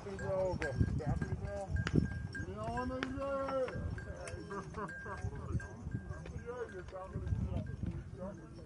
Happy Rogue. Happy Rogue. You know what I'm saying? You're talking to me.